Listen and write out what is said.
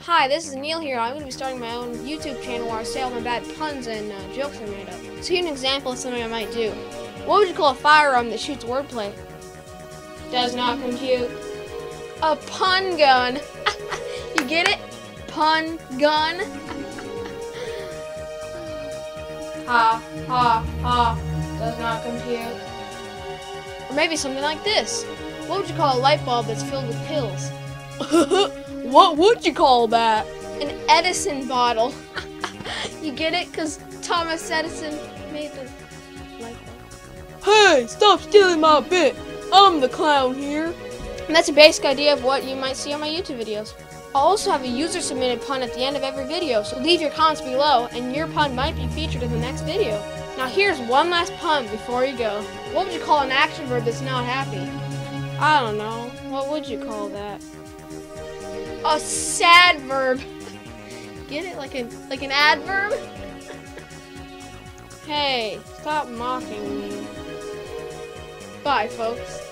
Hi, this is Neil here. I'm going to be starting my own YouTube channel where I say all my bad puns and uh, jokes I made up. So here's an example of something I might do. What would you call a firearm that shoots wordplay? Does not compute. A pun gun. you get it? Pun gun. ha, ha, ha. Does not compute. Or maybe something like this. What would you call a light bulb that's filled with pills? what would you call that? An Edison bottle. you get it? Because Thomas Edison made the light bulb. Hey, stop stealing my bit. I'm the clown here. And that's a basic idea of what you might see on my YouTube videos. I'll also have a user submitted pun at the end of every video, so leave your comments below and your pun might be featured in the next video. Now here's one last pun before you go. What would you call an action verb that's not happy? I don't know. What would you call that? A sad verb. Get it? Like an like an adverb? hey, stop mocking me. Bye, folks.